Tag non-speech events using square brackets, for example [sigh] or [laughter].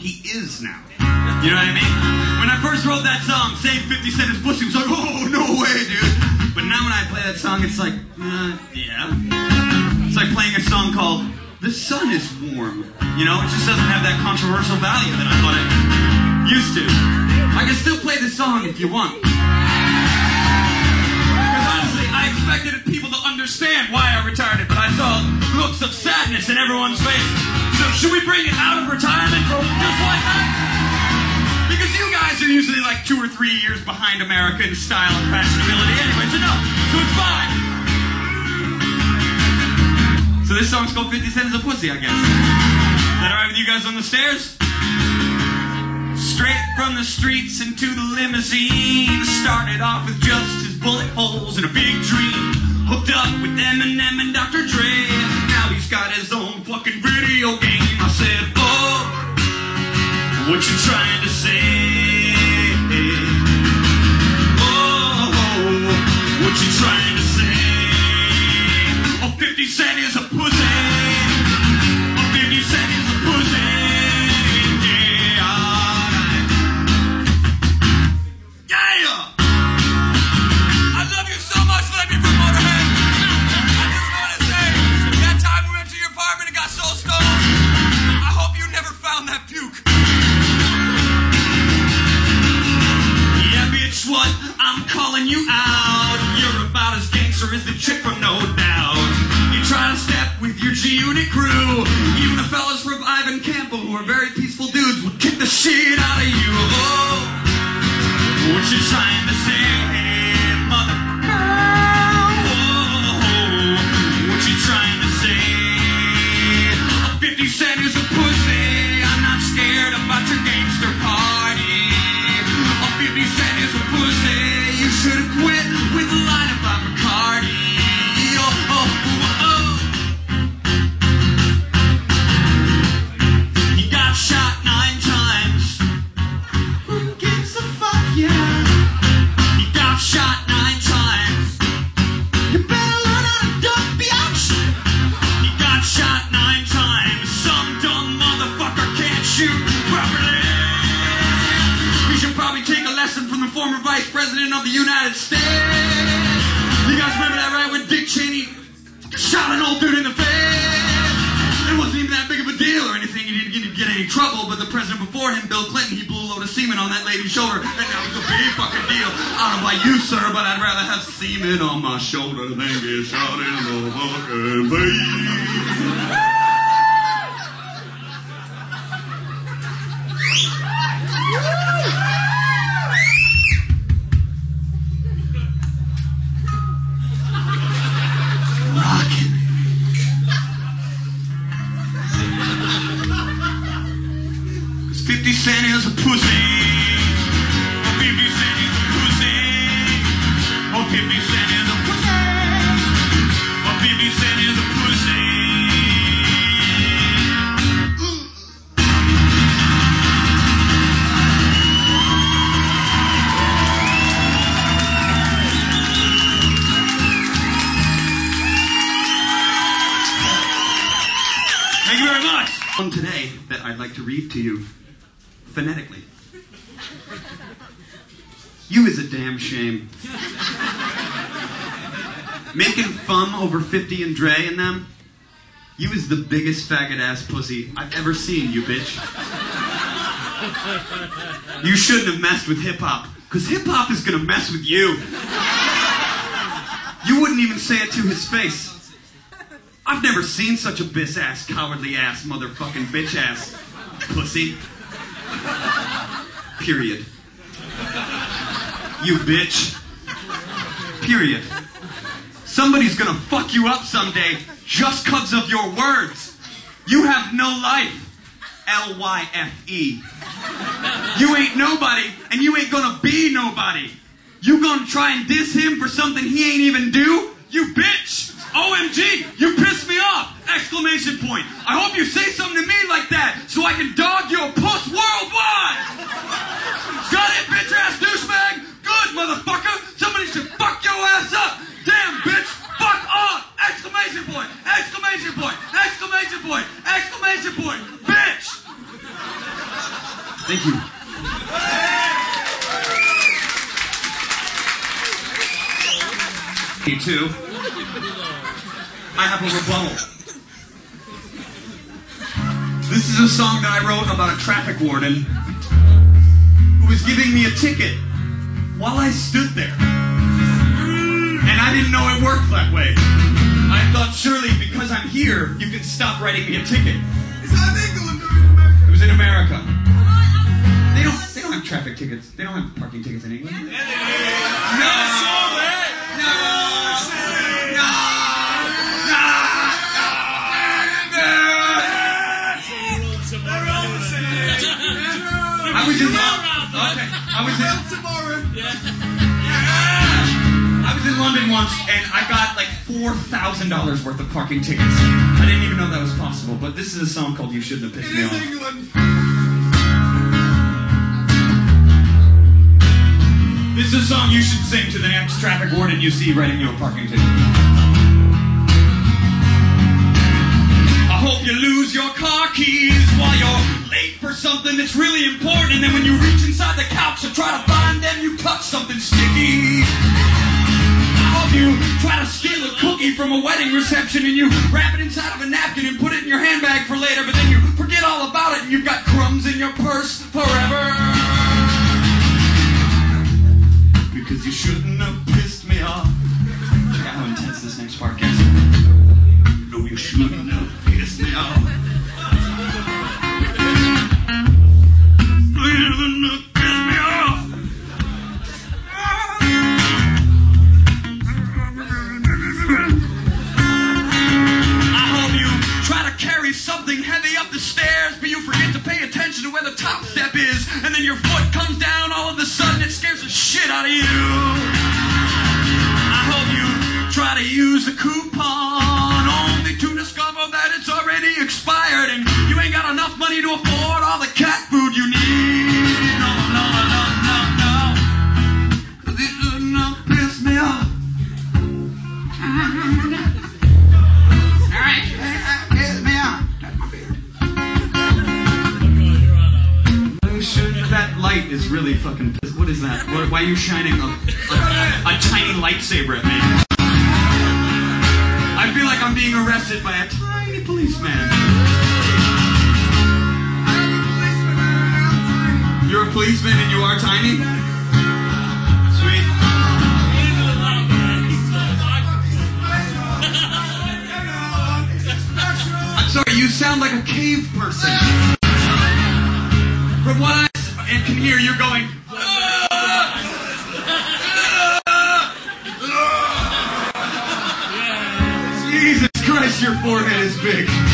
he is now. You know what I mean? When I first wrote that song, Save 50 Cent his pussy was like, oh, no way, dude. But now when I play that song, it's like, uh, yeah. It's like playing a song called The Sun is Warm. You know, it just doesn't have that controversial value that I thought it used to. I can still play the song if you want. Because honestly, I expected people to understand why I retired, but I saw looks of sadness in everyone's face. So should we bring it out of retirement just like that? Because you guys are usually like two or three years behind America in style and fashionability anyway, so no. So it's fine. So this song's called 50 Cent is a Pussy, I guess. Is that alright with you guys on the stairs? From the streets into the limousine. Started off with just his bullet holes and a big dream. Hooked up with Eminem and Dr. Dre. Now he's got his own fucking video game. I said, oh, what you trying to say? Oh, what you trying to say? Oh, 50 Cent is a trying to say? Oh, what you trying to say? 50 Cent is a pussy. I'm not scared about your gangster party. Oh, 50 Cent is a pussy. You should have quit with the line about Bacardi. Oh, oh, oh. He former vice president of the United States. You guys remember that, right? When Dick Cheney shot an old dude in the face. It wasn't even that big of a deal or anything. He didn't get, get any trouble. But the president before him, Bill Clinton, he blew a load of semen on that lady's shoulder, and that was a big fucking deal. I don't know about you, sir, but I'd rather have semen on my shoulder than get shot in the fucking face. Today that I'd like to read to you phonetically. You is a damn shame. Making fun over 50 and Dre and them. You is the biggest faggot ass pussy I've ever seen, you bitch. You shouldn't have messed with hip hop, because hip hop is gonna mess with you. You wouldn't even say it to his face. I've never seen such a bis ass, cowardly ass, motherfucking bitch ass pussy. Period. You bitch. Period. Somebody's gonna fuck you up someday just cause of your words. You have no life. L Y F E. You ain't nobody, and you ain't gonna be nobody. You gonna try and diss him for something he ain't even do? You bitch! OMG! You pissed me off! Exclamation point. I hope you say something to me like that so I can dog your Exclamation point! Exclamation point! Exclamation point! Bitch! Thank you. Me too. I have a rebuttal. This is a song that I wrote about a traffic warden who was giving me a ticket while I stood there. And I didn't know it worked here, you can stop writing me a ticket. Is that in England or in America? It was in America. They don't they don't have traffic tickets. They don't have parking tickets in England. No. No. I was in okay. I was in Tomorrow. I was in London once and I got like four thousand dollars worth of parking tickets. I didn't even know that was possible. But this is a song called "You Shouldn't Have Pissed Me Off." England. This is a song you should sing to the next traffic warden you see writing you a parking ticket. I hope you lose your car keys while you're late for something that's really important, and then when you reach inside the couch to try to find them, you touch something sticky. I hope you try to steal from a wedding reception and you wrap it inside of a napkin and put it in your handbag for later, but then you forget all about it and you've got crumbs in your purse forever. Because you shouldn't have something heavy up the stairs, but you forget to pay attention to where the top step is, and then your foot comes down all of a sudden, it scares the shit out of you. I hope you try to use a coupon really fucking. pissed- What is that? Why are you shining a, a, a tiny lightsaber at me? I feel like I'm being arrested by a tiny policeman. You're a policeman and you are tiny? Sweet. I'm sorry, you sound like a cave person. From what I and can hear, you're going. Ah! [laughs] Jesus Christ, your forehead is big.